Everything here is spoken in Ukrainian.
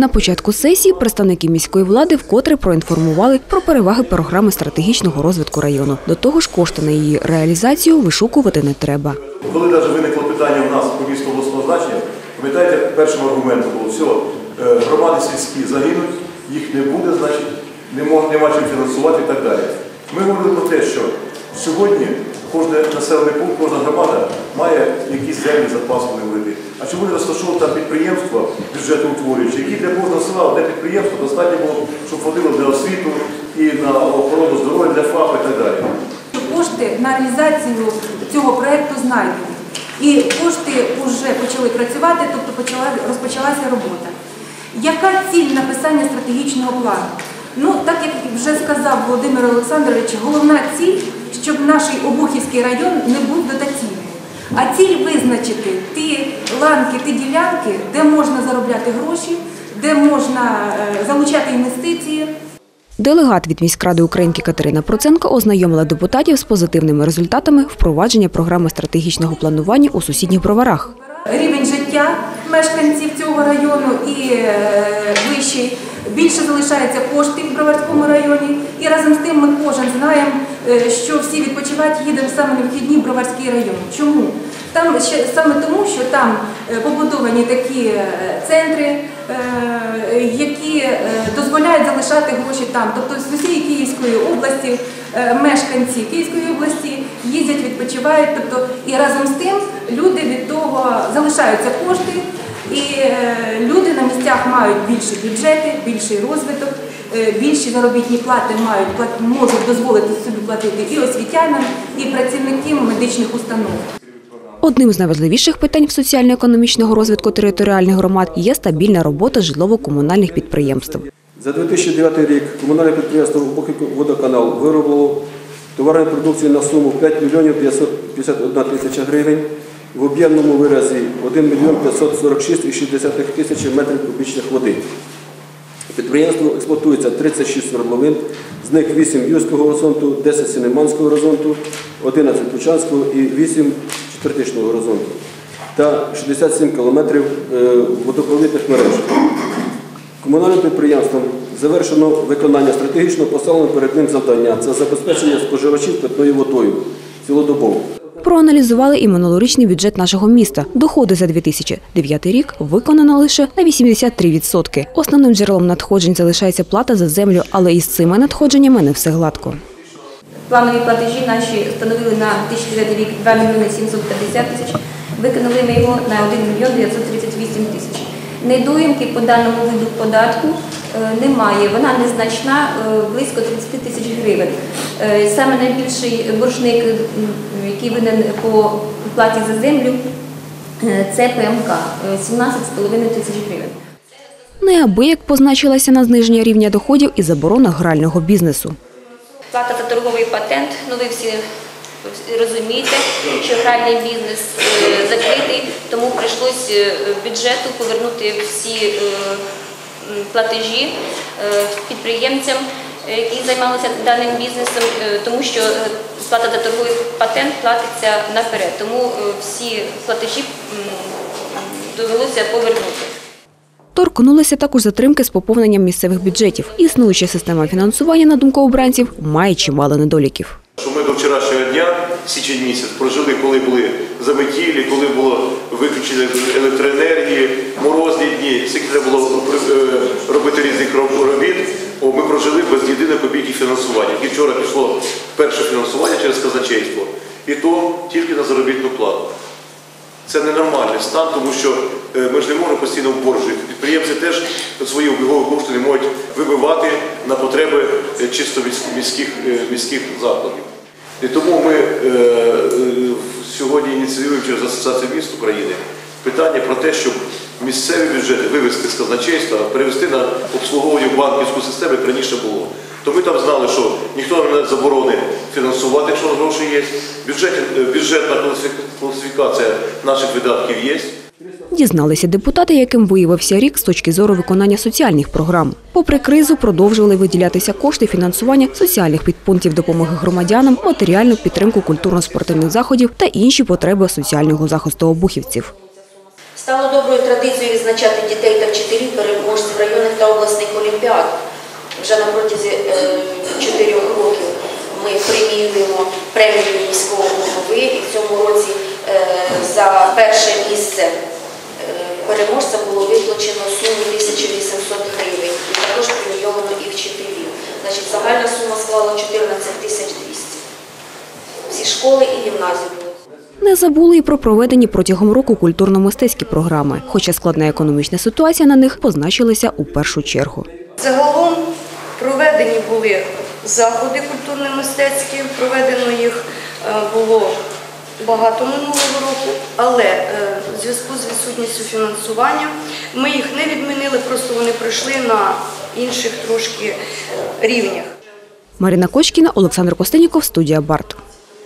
На початку сесії представники міської влади вкотре проінформували про переваги програми стратегічного розвитку району. До того ж, кошти на її реалізацію вишукувати не треба. Коли навіть виникло питання у нас по місту обласного значення, пам'ятаєте, першим аргументом було все, громади сільські загинуть, їх не буде, значить, нема чим фінансувати і так далі. Ми говорили про те, що сьогодні кожен населений пункт, кожна громада має якісь землі запасові введи. А чому не розташовувати там підприємства бюджетоутворюючі, які для кожного села одне підприємство достатньо було, щоб ходило для освіту і на охорону здоров'я, для ФАП і так далі. Кошти на реалізацію цього проєкту знайдені. І кошти вже почали працювати, тобто почала, розпочалася робота. Яка ціль написання стратегічного плану? Ну, так як вже сказав Володимир Олександрович, головна ціль, щоб наш Обухівський район не був дотаційним. А ціль визначити ті ланки, ті ділянки, де можна заробляти гроші, де можна е, залучати інвестиції. Делегат від міськради Українки Катерина Проценко ознайомила депутатів з позитивними результатами впровадження програми стратегічного планування у сусідніх броварах. рівень життя мешканців цього району і е, вищий. Більше залишається коштів в Броварському районі. І разом з тим ми кожен знаємо, е, що всі відпочивати їдемо саме на вихідні в Броварський район. Чому? Там ще саме тому, що там е, побудовані такі е, центри, які дозволяють залишати гроші там. Тобто з усієї Київської області мешканці Київської області їздять, відпочивають. Тобто і разом з тим люди від того залишаються кошти, і е, люди на місцях мають більші бюджети, більший розвиток, е, більші заробітні плати мають плат- можуть дозволити собі платити і освітянам, і працівникам медичних установ. Одним з найважливіших питань в соціально-економічного розвитку територіальних громад є стабільна робота житлово-комунальних підприємств. За 2009 рік комунальне підприємство «Водоканал» виробило товарної продукції на суму 5 мільйонів 551 тисяча гривень, в об'ємному виразі 1 мільйон 546,6 тисячі метрів кубічних води. Підприємство експлуатується 36 свердловин, з них 8 Юрського горизонту, 10 Сінеманського горизонту, 11 Тучанського і 8 Четвертичного горизонту та 67 кілометрів е, водопровідних мереж. Комунальним підприємством завершено виконання стратегічно поставленого перед ним завдання це забезпечення споживачів питною водою цілодобово. Проаналізували і минулорічний бюджет нашого міста. Доходи за 2009 рік виконано лише на 83%. Основним джерелом надходжень залишається плата за землю, але із цими надходженнями не все гладко. Планові платежі наші становили на 2009 рік 2 мільйони 750 тисяч. Виконали ми його на 1 мільйон 938 тисяч. Недоїмки по даному виду податку немає. Вона незначна, е, близько 30 тисяч гривень. Е, Саме найбільший боржник, який винен по платі за землю, е, це ПМК е, 17,5 тисяч гривень. Неабияк позначилася на зниження рівня доходів і заборона грального бізнесу. Плата за торговий патент, ну ви всі розумієте, що гральний бізнес е, закритий, тому прийшлось е, бюджету повернути всі е, платежі е, підприємцям, е, які займалися даним бізнесом, е, тому що е, плата за торговий патент платиться наперед, тому всі платежі довелося повернути. Торкнулися також затримки з поповненням місцевих бюджетів. Існуюча система фінансування, на думку обранців, має чимало недоліків. Що ми до вчорашнього дня, січень місяць, прожили, коли були заметілі, коли було виключення електроенергії, морозні дні, скільки треба було е, робити різних роб- робіт. Ми прожили без єдиної копійки фінансування. І вчора пішло перше фінансування через казначейство. І то тільки на заробітну плату. Це ненормальний стан, тому що е, ми ж не можемо постійно в борг. Підприємці теж свої обігові кошти не можуть вибивати на потреби е, чисто міських, міських закладів. І тому ми е, е, сьогодні ініціюємо через Асоціацію міст України питання про те, щоб місцеві бюджети вивести з казначейства, перевести на обслуговування банківську систему, як раніше було. То ми там знали, що ніхто нам не заборонить фінансувати, якщо гроші є. Бюджет, е, бюджетна класифікація наших видатків є. Дізналися депутати, яким виявився рік з точки зору виконання соціальних програм. Попри кризу, продовжували виділятися кошти фінансування соціальних підпунктів допомоги громадянам, матеріальну підтримку культурно-спортивних заходів та інші потреби соціального захисту обухівців. Стало доброю традицією відзначати дітей та вчителів переможців районних та обласних олімпіад. Вже на протязі е, чотирьох років ми преміюємо премію міського голови і в цьому році е, за перше місце е, переможця було виплачено суму 1800 гривень. І також премійовано і вчителів. Значить, загальна сума склала 14 тисяч 200. Всі школи і гімназії були. Не забули і про проведені протягом року культурно-мистецькі програми, хоча складна економічна ситуація на них позначилася у першу чергу. Загалом проведені були заходи культурно-мистецькі, проведено їх е, було багато минулого року, але е, в зв'язку з відсутністю фінансування ми їх не відмінили, просто вони пройшли на інших трошки рівнях. Марина Кочкіна, Олександр Костеніков, студія Барт.